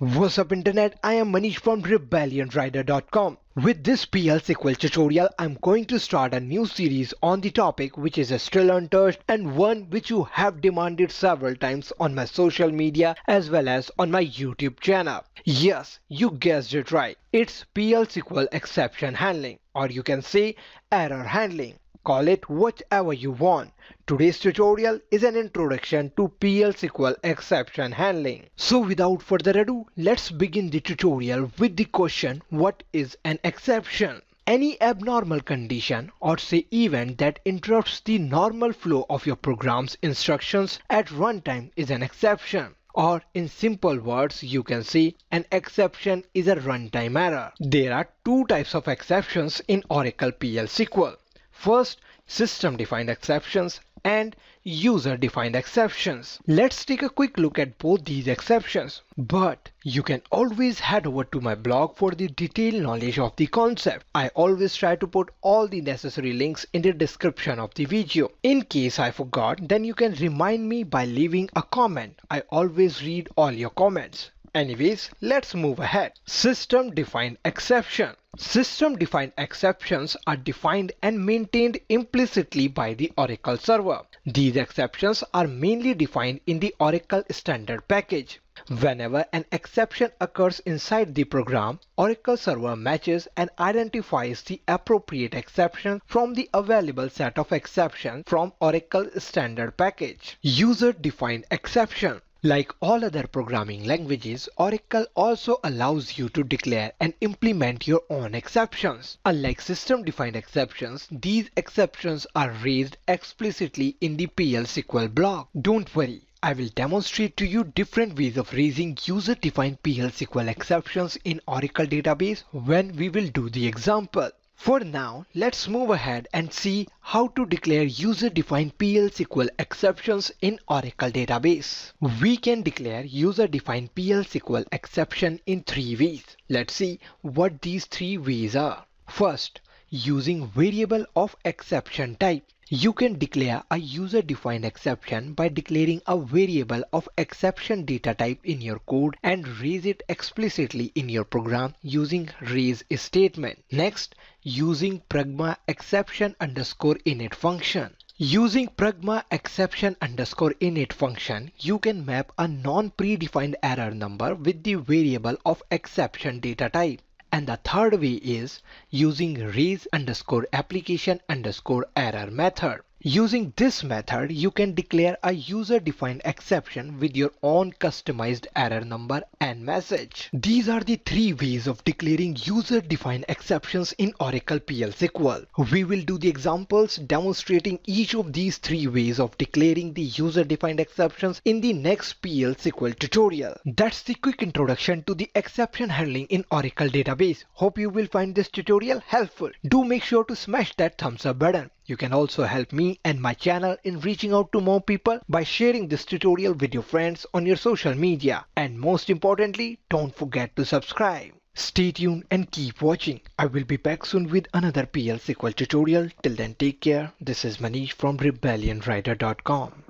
What's up internet? I am Manish from RebellionRider.com. With this PL SQL tutorial, I'm going to start a new series on the topic which is a still untouched and one which you have demanded several times on my social media as well as on my YouTube channel. Yes, you guessed it right. It's PL SQL exception handling or you can say error handling. Call it whatever you want. Today's tutorial is an introduction to PL SQL exception handling. So without further ado, let's begin the tutorial with the question what is an exception? Any abnormal condition or say event that interrupts the normal flow of your program's instructions at runtime is an exception. Or in simple words, you can see an exception is a runtime error. There are two types of exceptions in Oracle PL SQL. First, system-defined exceptions and user-defined exceptions. Let's take a quick look at both these exceptions. But you can always head over to my blog for the detailed knowledge of the concept. I always try to put all the necessary links in the description of the video. In case I forgot, then you can remind me by leaving a comment. I always read all your comments. Anyways, let's move ahead. System defined exception. System defined exceptions are defined and maintained implicitly by the Oracle server. These exceptions are mainly defined in the Oracle standard package. Whenever an exception occurs inside the program, Oracle server matches and identifies the appropriate exception from the available set of exceptions from Oracle standard package. User defined exception. Like all other programming languages, Oracle also allows you to declare and implement your own exceptions. Unlike system-defined exceptions, these exceptions are raised explicitly in the PL SQL block. Don't worry, I will demonstrate to you different ways of raising user-defined PL SQL exceptions in Oracle database when we will do the example. For now, let's move ahead and see how to declare user-defined PL SQL exceptions in Oracle database. We can declare user-defined PL SQL exception in three ways. Let's see what these three ways are. First, using variable of exception type. You can declare a user-defined exception by declaring a variable of exception data type in your code and raise it explicitly in your program using raise statement. Next, using pragma exception underscore init function. Using pragma exception underscore init function, you can map a non-predefined error number with the variable of exception data type. And the third way is using raise underscore application underscore error method. Using this method, you can declare a user-defined exception with your own customized error number and message. These are the three ways of declaring user-defined exceptions in Oracle PL SQL. We will do the examples demonstrating each of these three ways of declaring the user-defined exceptions in the next PL SQL tutorial. That's the quick introduction to the exception handling in Oracle database. Hope you will find this tutorial helpful. Do make sure to smash that thumbs up button. You can also help me and my channel in reaching out to more people by sharing this tutorial with your friends on your social media. And most importantly, don't forget to subscribe. Stay tuned and keep watching. I will be back soon with another PL SQL tutorial. Till then take care. This is Manish from RebellionRider.com.